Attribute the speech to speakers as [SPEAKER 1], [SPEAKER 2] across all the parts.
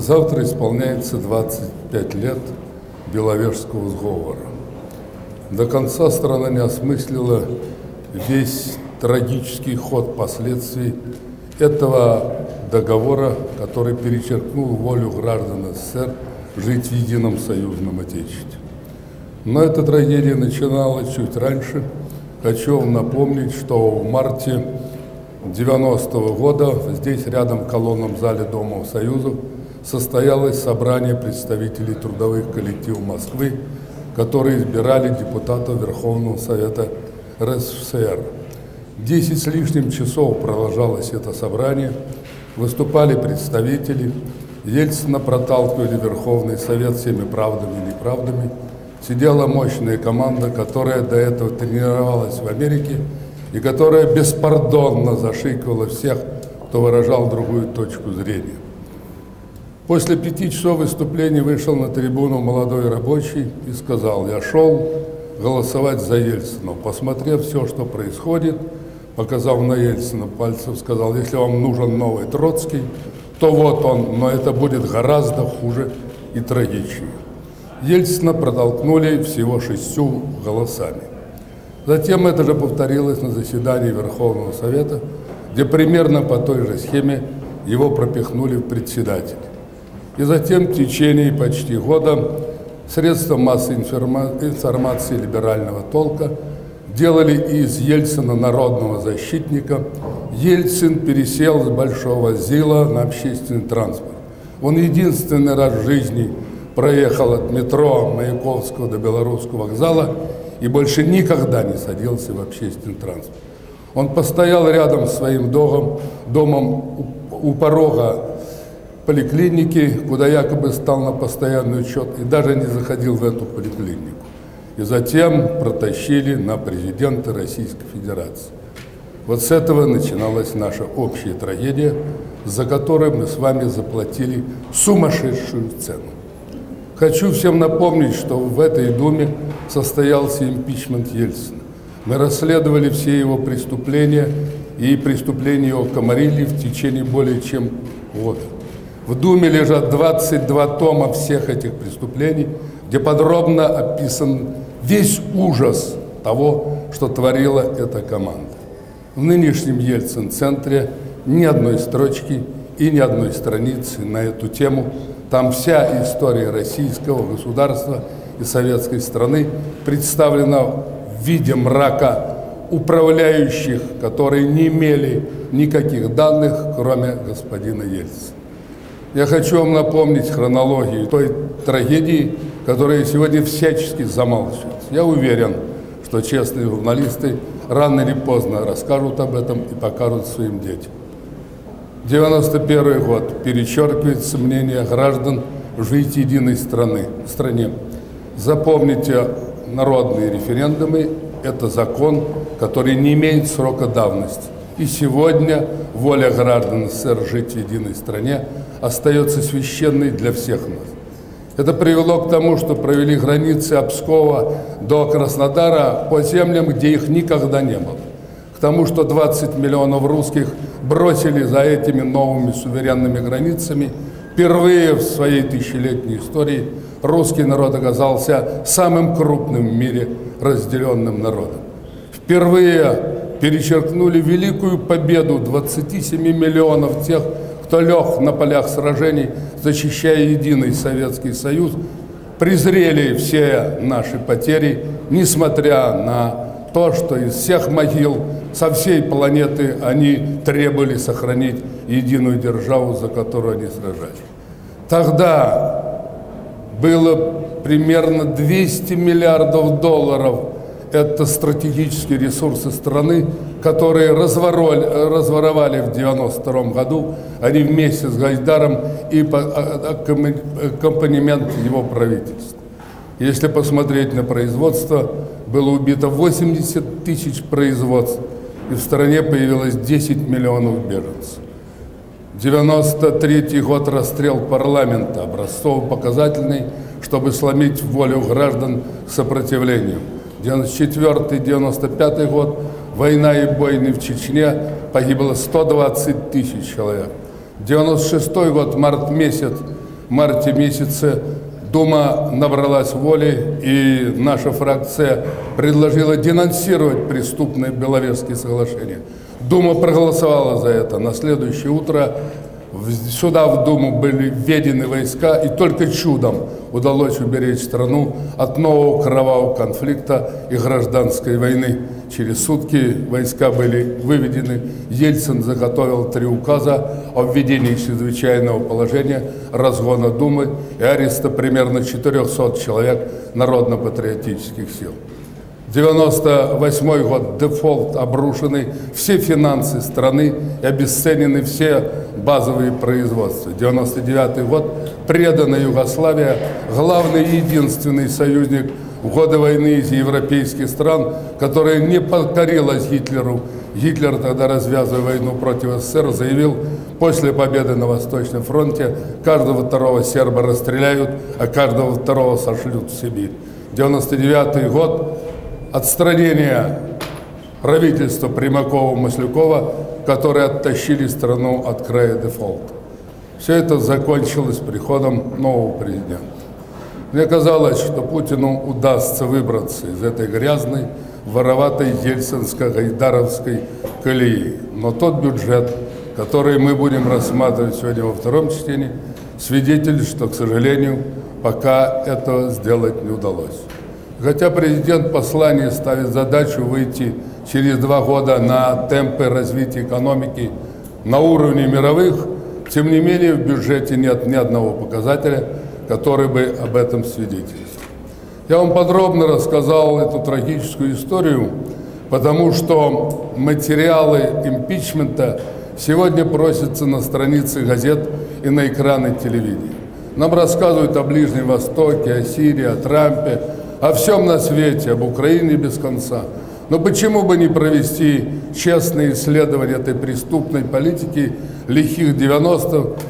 [SPEAKER 1] Завтра исполняется 25 лет Беловежского сговора. До конца страна не осмыслила весь трагический ход последствий этого договора, который перечеркнул волю граждан СССР жить в едином союзном Отечестве. Но эта трагедия начиналась чуть раньше. Хочу вам напомнить, что в марте 90 -го года здесь, рядом в колонном зале Дома Союзов, состоялось собрание представителей трудовых коллективов Москвы, которые избирали депутатов Верховного Совета РСФСР. Десять с лишним часов продолжалось это собрание, выступали представители, Ельцина проталкивали Верховный Совет всеми правдами и неправдами, сидела мощная команда, которая до этого тренировалась в Америке и которая беспардонно зашикивала всех, кто выражал другую точку зрения. После пяти часов выступления вышел на трибуну молодой рабочий и сказал, я шел голосовать за Ельцина. Посмотрев все, что происходит, показав на Ельцина пальцем, сказал, если вам нужен новый Троцкий, то вот он, но это будет гораздо хуже и трагичнее. Ельцина протолкнули всего шестью голосами. Затем это же повторилось на заседании Верховного Совета, где примерно по той же схеме его пропихнули в председатель. И затем в течение почти года средства массовой информации либерального толка делали из Ельцина народного защитника. Ельцин пересел с Большого Зила на общественный транспорт. Он единственный раз в жизни проехал от метро Маяковского до Белорусского вокзала и больше никогда не садился в общественный транспорт. Он постоял рядом с своим домом, домом у порога поликлиники, куда якобы стал на постоянный учет и даже не заходил в эту поликлинику. И затем протащили на президента Российской Федерации. Вот с этого начиналась наша общая трагедия, за которую мы с вами заплатили сумасшедшую цену. Хочу всем напомнить, что в этой Думе состоялся импичмент Ельцина. Мы расследовали все его преступления и преступления его Комарили в течение более чем года. В Думе лежат 22 тома всех этих преступлений, где подробно описан весь ужас того, что творила эта команда. В нынешнем Ельцин-центре ни одной строчки и ни одной страницы на эту тему. Там вся история российского государства и советской страны представлена в виде мрака управляющих, которые не имели никаких данных, кроме господина Ельцина. Я хочу вам напомнить хронологию той трагедии, которая сегодня всячески замалчивается. Я уверен, что честные журналисты рано или поздно расскажут об этом и покажут своим детям. 91 год перечеркивается мнение граждан жить единой страны, стране. Запомните, народные референдумы – это закон, который не имеет срока давности. И сегодня воля граждан СССР жить в единой стране остается священной для всех нас. Это привело к тому, что провели границы Обскова до Краснодара по землям, где их никогда не было. К тому, что 20 миллионов русских бросили за этими новыми суверенными границами. Впервые в своей тысячелетней истории русский народ оказался самым крупным в мире разделенным народом. Впервые перечеркнули великую победу 27 миллионов тех, кто лег на полях сражений, защищая единый Советский Союз, презрели все наши потери, несмотря на то, что из всех могил со всей планеты они требовали сохранить единую державу, за которую они сражались. Тогда было примерно 200 миллиардов долларов это стратегические ресурсы страны, которые разворовали в 92 году, они вместе с Гайдаром и а, аккомпанемент его правительства. Если посмотреть на производство, было убито 80 тысяч производств, и в стране появилось 10 миллионов беженцев. 93 год расстрел парламента, образцово-показательный, чтобы сломить волю граждан к сопротивлению. 94-95 год, война и бойны в Чечне, погибло 120 тысяч человек. 96 год, март месяц, в марте месяце Дума набралась воли, и наша фракция предложила денонсировать преступные Беловежские соглашения. Дума проголосовала за это. На следующее утро Сюда в Думу были введены войска, и только чудом удалось уберечь страну от нового кровавого конфликта и гражданской войны. Через сутки войска были выведены. Ельцин заготовил три указа о введении чрезвычайного положения, разгона Думы и ареста примерно 400 человек народно-патриотических сил. 98 год дефолт обрушены, все финансы страны и обесценены все базовые производства. 99 год предана Югославия, главный единственный союзник в годы войны из европейских стран, которая не покорилась Гитлеру. Гитлер тогда, развязывая войну против СССР, заявил, после победы на Восточном фронте каждого второго серба расстреляют, а каждого второго сошлют в Сибирь. 99 год отстранение правительства Примакова-Маслюкова, которые оттащили страну от края дефолта. Все это закончилось приходом нового президента. Мне казалось, что Путину удастся выбраться из этой грязной, вороватой ельцинско-гайдаровской колеи. Но тот бюджет, который мы будем рассматривать сегодня во втором чтении, свидетель, что, к сожалению, пока это сделать не удалось. Хотя президент послания ставит задачу выйти через два года на темпы развития экономики на уровне мировых, тем не менее в бюджете нет ни одного показателя, который бы об этом свидетельствовал. Я вам подробно рассказал эту трагическую историю, потому что материалы импичмента сегодня просятся на страницы газет и на экраны телевидения. Нам рассказывают о Ближнем Востоке, о Сирии, о Трампе, о всем на свете, об Украине без конца. Но почему бы не провести честное исследование этой преступной политики лихих 90-х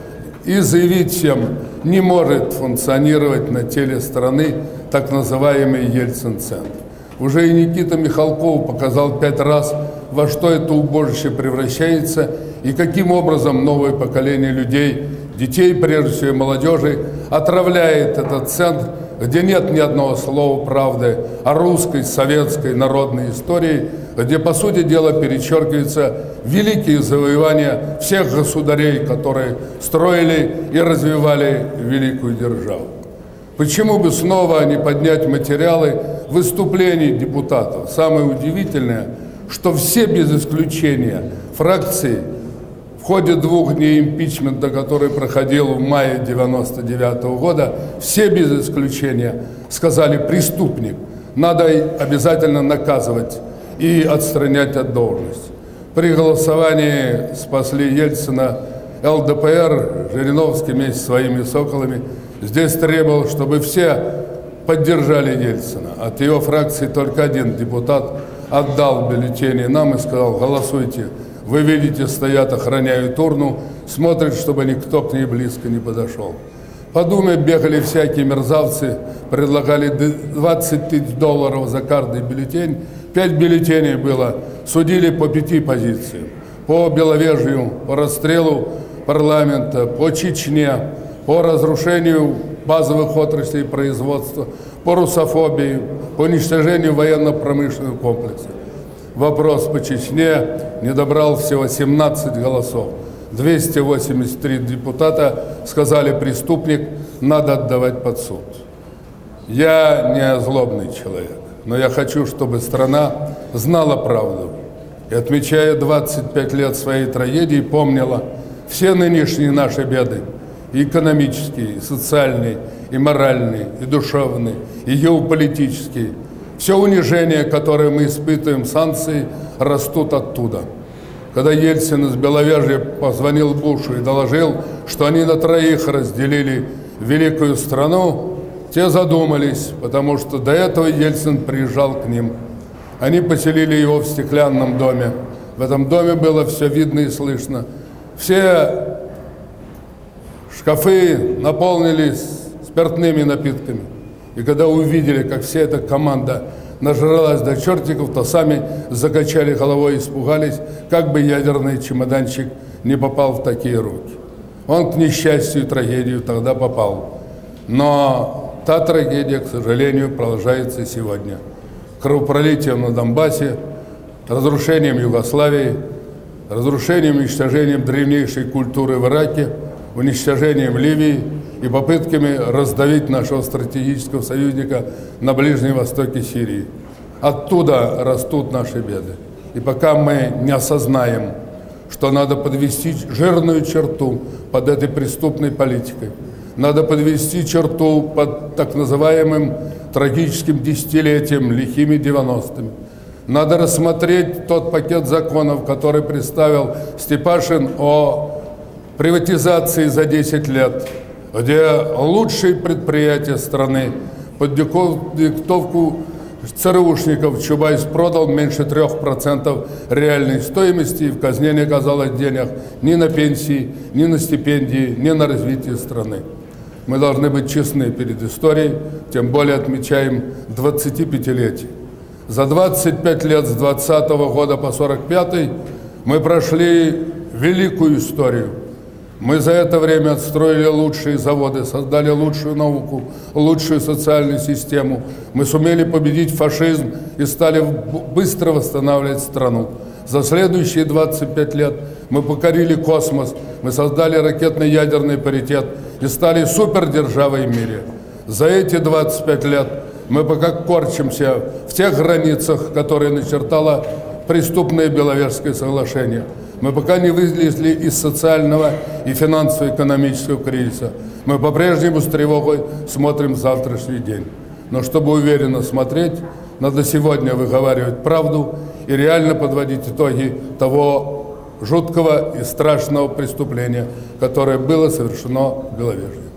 [SPEAKER 1] и заявить всем, не может функционировать на теле страны так называемый Ельцин-центр. Уже и Никита Михалков показал пять раз, во что это убожище превращается и каким образом новое поколение людей, детей, прежде всего молодежи, отравляет этот центр где нет ни одного слова правды о русской, советской, народной истории, где, по сути дела, перечеркиваются великие завоевания всех государей, которые строили и развивали великую державу. Почему бы снова не поднять материалы выступлений депутатов? Самое удивительное, что все без исключения фракции в ходе двух дней импичмента, который проходил в мае 1999 года, все без исключения сказали «преступник». Надо обязательно наказывать и отстранять от должности. При голосовании спасли Ельцина ЛДПР, Жириновский вместе с своими соколами здесь требовал, чтобы все поддержали Ельцина. От его фракции только один депутат отдал бюллетени нам и сказал «голосуйте вы видите, стоят, охраняют урну, смотрят, чтобы никто к ней близко не подошел. По Думе бегали всякие мерзавцы, предлагали 20 тысяч долларов за каждый бюллетень. Пять бюллетеней было, судили по пяти позициям. По Беловежью, по расстрелу парламента, по Чечне, по разрушению базовых отраслей производства, по русофобии, по уничтожению военно-промышленного комплекса вопрос по Чечне не добрал всего 17 голосов. 283 депутата сказали, преступник надо отдавать под суд. Я не злобный человек, но я хочу, чтобы страна знала правду. И отмечая 25 лет своей трагедии, помнила все нынешние наши беды, и экономические, и социальные, и моральные, и душевные, и геополитические – все унижение, которое мы испытываем, санкции, растут оттуда. Когда Ельцин из Беловежья позвонил Бушу и доложил, что они на троих разделили великую страну, те задумались, потому что до этого Ельцин приезжал к ним. Они поселили его в стеклянном доме. В этом доме было все видно и слышно. Все шкафы наполнились спиртными напитками. И когда увидели, как вся эта команда нажралась до чертиков, то сами закачали головой и испугались, как бы ядерный чемоданчик не попал в такие руки. Он к несчастью и трагедию тогда попал. Но та трагедия, к сожалению, продолжается сегодня. Кровопролитием на Донбассе, разрушением Югославии, разрушением и уничтожением древнейшей культуры в Ираке, уничтожением Ливии и попытками раздавить нашего стратегического союзника на Ближнем Востоке Сирии. Оттуда растут наши беды. И пока мы не осознаем, что надо подвести жирную черту под этой преступной политикой, надо подвести черту под так называемым трагическим десятилетием, лихими 90-ми. Надо рассмотреть тот пакет законов, который представил Степашин о приватизации за 10 лет, где лучшие предприятия страны под диктовку ЦРУшников Чубайс продал меньше 3% реальной стоимости, и в казне не оказалось денег ни на пенсии, ни на стипендии, ни на развитие страны. Мы должны быть честны перед историей, тем более отмечаем 25-летие. За 25 лет с 20 -го года по 45 мы прошли великую историю – мы за это время отстроили лучшие заводы, создали лучшую науку, лучшую социальную систему. Мы сумели победить фашизм и стали быстро восстанавливать страну. За следующие 25 лет мы покорили космос, мы создали ракетно-ядерный паритет и стали супердержавой в мире. За эти 25 лет мы пока корчимся в тех границах, которые начертало преступное Беловежское соглашение – мы пока не вылезли из социального и финансово-экономического кризиса. Мы по-прежнему с тревогой смотрим завтрашний день. Но чтобы уверенно смотреть, надо сегодня выговаривать правду и реально подводить итоги того жуткого и страшного преступления, которое было совершено в Беловежье.